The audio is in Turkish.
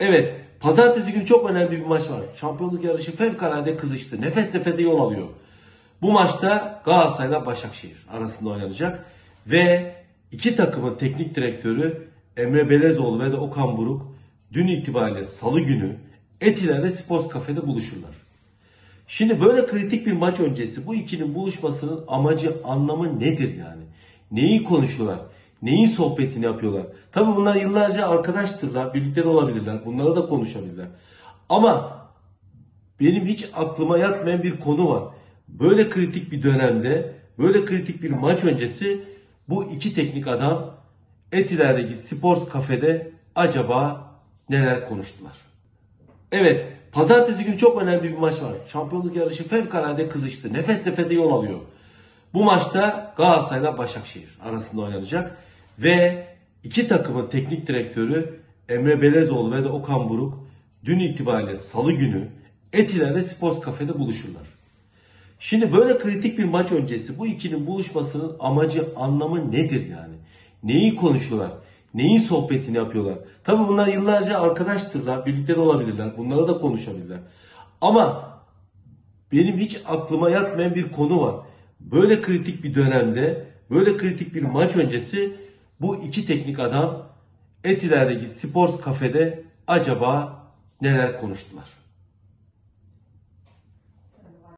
Evet, pazartesi günü çok önemli bir maç var. Şampiyonluk yarışı fevkalade kızıştı. Nefes nefese yol alıyor. Bu maçta Galatasaray'la Başakşehir arasında oynanacak. Ve iki takımın teknik direktörü Emre Belezoğlu ve de Okan Buruk dün itibariyle salı günü Etiler'de Sports Cafe'de buluşurlar. Şimdi böyle kritik bir maç öncesi bu ikinin buluşmasının amacı, anlamı nedir yani? Neyi konuşuyorlar? Neyin sohbetini yapıyorlar? Tabii bunlar yıllarca arkadaştırlar, birlikte de olabilirler. Bunları da konuşabilirler. Ama benim hiç aklıma yatmayan bir konu var. Böyle kritik bir dönemde, böyle kritik bir maç öncesi bu iki teknik adam Etiler'deki Sports Cafe'de acaba neler konuştular? Evet, pazartesi günü çok önemli bir maç var. Şampiyonluk yarışı fevkalade kızıştı. Nefes nefese yol alıyor. Bu maçta Galatasaray'la Başakşehir arasında oynanacak. Ve iki takımın teknik direktörü Emre Belezoğlu ve de Okan Buruk dün itibariyle salı günü Etiler'de Sports Cafe'de buluşurlar. Şimdi böyle kritik bir maç öncesi bu ikinin buluşmasının amacı, anlamı nedir yani? Neyi konuşuyorlar? Neyin sohbetini yapıyorlar? Tabii bunlar yıllarca arkadaştırlar, birlikte de olabilirler. Bunları da konuşabilirler. Ama benim hiç aklıma yatmayan bir konu var. Böyle kritik bir dönemde, böyle kritik bir maç öncesi bu iki teknik adam Etiler'deki Sports Cafe'de acaba neler konuştular?